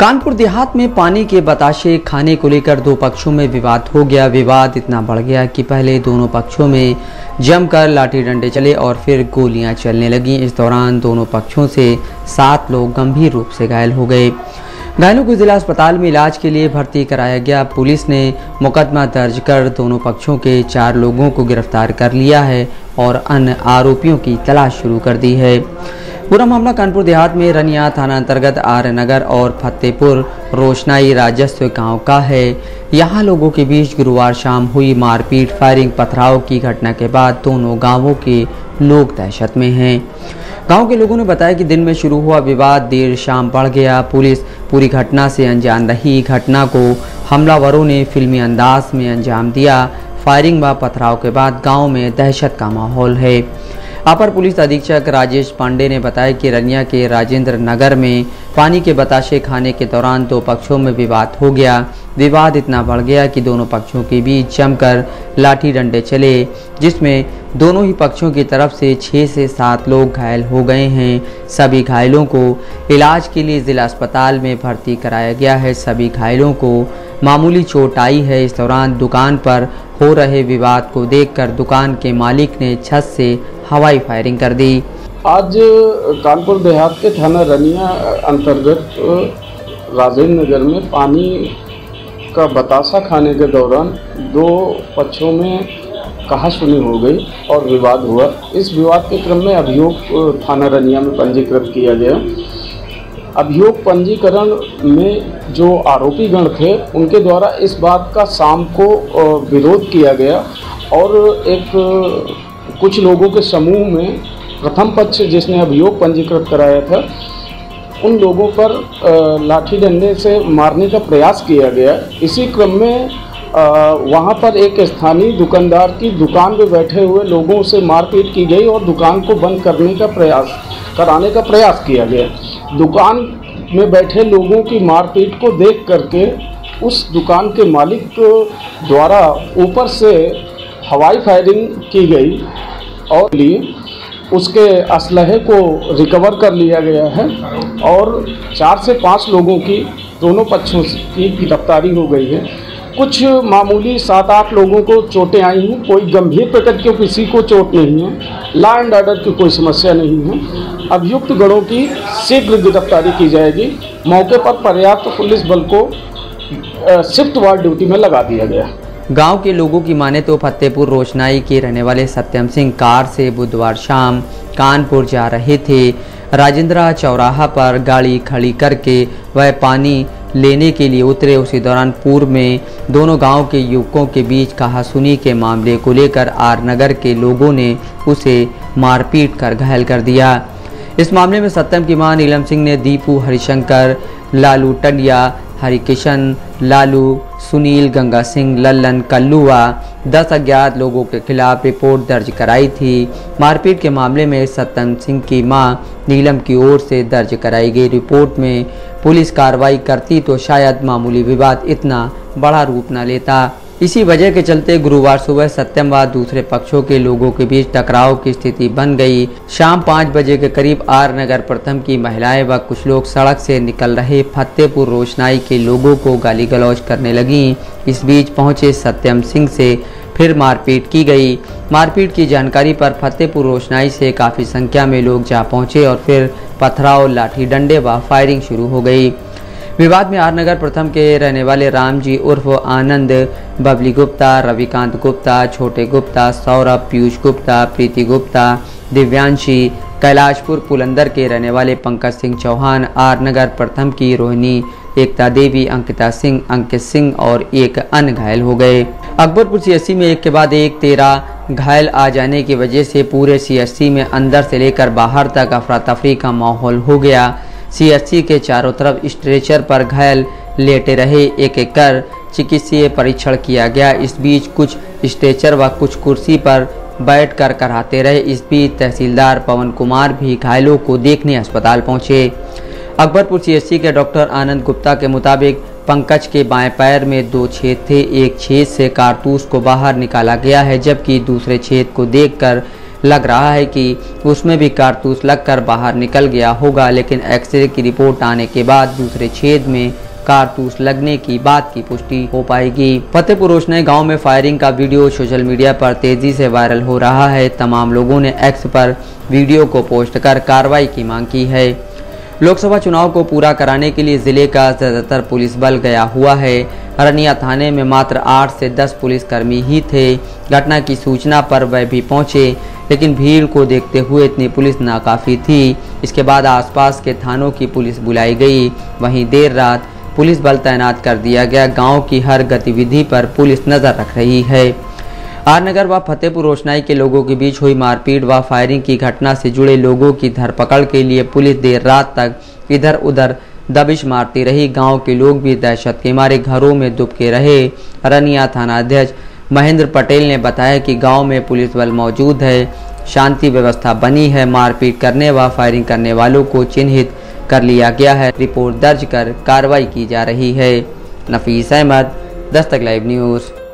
कानपुर देहात में पानी के बताशे खाने को लेकर दो पक्षों में विवाद हो गया। विवाद इतना बढ़ गया कि पहले दोनों पक्षों में जमकर लाठी डंडे चले और फिर गोलियाँ चलने लगीं। इस दौरान दोनों पक्षों से सात लोग गंभीर रूप से घायल हो गए। घायलों को जिला अस्पताल में इलाज के लिए भर्ती कराया गया। पुलिस ने मुकदमा दर्ज कर दोनों पक्षों के चार लोगों को गिरफ़्तार कर लिया है और अन्य आरोपियों की तलाश शुरू कर दी है। पूरा मामला कानपुर देहात में रनिया थाना अंतर्गत आर्य नगर और फतेहपुर रोशनाई राजस्व गाँव का है। यहाँ लोगों के बीच गुरुवार शाम हुई मारपीट, फायरिंग, पथराव की घटना के बाद दोनों गाँवों के लोग दहशत में हैं। गाँव के लोगों ने बताया कि दिन में शुरू हुआ विवाद, देर शाम बढ़ गया। पुलिस पूरी घटना से अनजान रही। घटना को हमलावरों ने फिल्मी अंदाज में अंजाम दिया। फायरिंग व पथराव के बाद गाँव में दहशत का माहौल है। अपर पुलिस अधीक्षक राजेश पांडे ने बताया कि रनिया के राजेंद्र नगर में पानी के बताशे खाने के दौरान दो पक्षों में विवाद हो गया। विवाद इतना बढ़ गया कि दोनों पक्षों के बीच जमकर लाठी डंडे चले, जिसमें दोनों ही पक्षों की तरफ़ से छः से सात लोग घायल हो गए हैं। सभी घायलों को इलाज के लिए जिला अस्पताल में भर्ती कराया गया है। सभी घायलों को मामूली चोट आई है। इस दौरान दुकान पर हो रहे विवाद को देखकर दुकान के मालिक ने छत से हवाई फायरिंग कर दी। आज कानपुर देहात के थाना रनिया अंतर्गत, राजेंद्र नगर में पानी का बतासा खाने के दौरान दो पक्षों में कहा सुनी हो गई और विवाद हुआ। इस विवाद के क्रम में अभियोग थाना रनिया में पंजीकृत किया गया। अभियोग पंजीकरण में जो आरोपी गण थे, उनके द्वारा इस बात का शाम को विरोध किया गया और एक, कुछ लोगों के समूह में प्रथम पक्ष जिसने अभियोग पंजीकृत कराया था, उन लोगों पर लाठी डंडे से मारने का प्रयास किया गया। इसी क्रम में वहाँ पर एक स्थानीय दुकानदार की दुकान पे बैठे हुए लोगों से मारपीट की गई और दुकान को बंद करने का प्रयास, कराने का प्रयास किया गया। दुकान में बैठे लोगों की मारपीट को देख करके उस दुकान के मालिक द्वारा ऊपर से हवाई फायरिंग की गई और लिए उसके असलहे को रिकवर कर लिया गया है और चार से पाँच लोगों की, दोनों पक्षों की गिरफ्तारी हो गई है। कुछ मामूली सात आठ लोगों को चोटें आई हैं। कोई गंभीर प्रकृति की किसी को चोट नहीं है। लॉ एंड ऑर्डर की कोई समस्या नहीं है। अभियुक्त गणों की शीघ्र गिरफ्तारी की जाएगी। मौके पर पर्याप्त पुलिस बल को शिफ्ट वार ड्यूटी में लगा दिया गया। गाँव के लोगों की माने तो फतेहपुर रोशनाई के रहने वाले सत्यम सिंह कार से बुधवार शाम कानपुर जा रहे थे। राजेंद्रा चौराहा पर गाड़ी खड़ी करके वह पानी लेने के लिए उतरे उसी दौरान पूर्व में दोनों गाँव के युवकों के बीच कहासुनी के मामले को लेकर आर नगर के लोगों ने उसे मारपीट कर घायल कर दिया। इस मामले में सत्यम की माँ नीलम सिंह ने दीपू, हरिशंकर, लालू टंडिया, हरिकिशन, लालू, सुनील, गंगा सिंह, लल्लन कल्लुआ दस अज्ञात लोगों के खिलाफ रिपोर्ट दर्ज कराई थी। मारपीट के मामले में सत्यम सिंह की माँ नीलम की ओर से दर्ज कराई गई रिपोर्ट में पुलिस कार्रवाई करती तो शायद मामूली विवाद इतना बड़ा रूप न लेता। इसी वजह के चलते गुरुवार सुबह सत्यम व दूसरे पक्षों के लोगों के बीच टकराव की स्थिति बन गई। शाम पाँच बजे के करीब आर नगर प्रथम की महिलाएँ व कुछ लोग सड़क से निकल रहे फतेहपुर रोशनाई के लोगों को गाली गलौज करने लगी। इस बीच पहुँचे सत्यम सिंह से फिर मारपीट की गई। मारपीट की जानकारी पर फतेहपुर रोशनाई से काफ़ी संख्या में लोग जा पहुँचे और फिर पथराव लाठी डंडे व फायरिंग शुरू हो गई। विवाद में आरनगर प्रथम के रहने वाले राम जी उर्फ़ आनंद, बबली गुप्ता, रविकांत गुप्ता, छोटे गुप्ता, सौरभ, पीयूष गुप्ता, प्रीति गुप्ता, दिव्यांशी, कैलाशपुर पुलंदर के रहने वाले पंकज सिंह चौहान आरनगर प्रथम की रोहिणी एकता देवी, अंकिता सिंह, अंकित सिंह और एक अन्य घायल हो गए। अकबरपुर सीएससी में एक के बाद एक, तेरह घायल आ जाने की वजह से पूरे सीएससी में अंदर से लेकर बाहर तक अफरा तफरी का माहौल हो गया। सीएचसी के चारों तरफ़ स्ट्रेचर पर घायल लेटे रहे एक एक कर चिकित्सीय परीक्षण किया गया। इस बीच कुछ स्ट्रेचर व कुछ कुर्सी पर बैठ कर कराते रहे। इस बीच तहसीलदार पवन कुमार भी घायलों को देखने अस्पताल पहुँचे। अकबरपुर सीएचसी के डॉक्टर आनंद गुप्ता के मुताबिक पंकज के बाएँ पैर में दो छेद थे। एक छेद से कारतूस को बाहर निकाला गया है, जबकि दूसरे छेद को देखकर लग रहा है कि उसमें भी कारतूस लगकर बाहर निकल गया होगा, लेकिन एक्सरे की रिपोर्ट आने के बाद दूसरे छेद में कारतूस लगने की बात की पुष्टि हो पाएगी। फतेहपुर रोशनाई गाँव में फायरिंग का वीडियो सोशल मीडिया पर तेज़ी से वायरल हो रहा है। तमाम लोगों ने एक्स पर वीडियो को पोस्ट कर कार्रवाई की मांग की है। लोकसभा चुनाव को पूरा कराने के लिए ज़िले का ज़्यादातर पुलिस बल गया हुआ है। अरनिया थाने में मात्र 8 से 10 पुलिसकर्मी ही थे। घटना की सूचना पर वह भी पहुँचे, लेकिन भीड़ को देखते हुए इतनी पुलिस नाकाफी थी। इसके बाद आसपास के थानों की पुलिस बुलाई गई। वहीं देर रात पुलिस बल तैनात कर दिया गया। गाँव की हर गतिविधि पर पुलिस नज़र रख रही है। आरनगर व फतेहपुर रोशनाई के लोगों के बीच हुई मारपीट व फायरिंग की घटना से जुड़े लोगों की धरपकड़ के लिए पुलिस देर रात तक इधर उधर दबिश मारती रही। गाँव के लोग भी दहशत के मारे घरों में दुबके रहे। रनिया थाना अध्यक्ष महेंद्र पटेल ने बताया कि गाँव में पुलिस बल मौजूद है। शांति व्यवस्था बनी है। मारपीट करने व फायरिंग करने वालों को चिन्हित कर लिया गया है। रिपोर्ट दर्ज कर कार्रवाई की जा रही है। नफीस अहमद, दस्तक लाइव न्यूज़।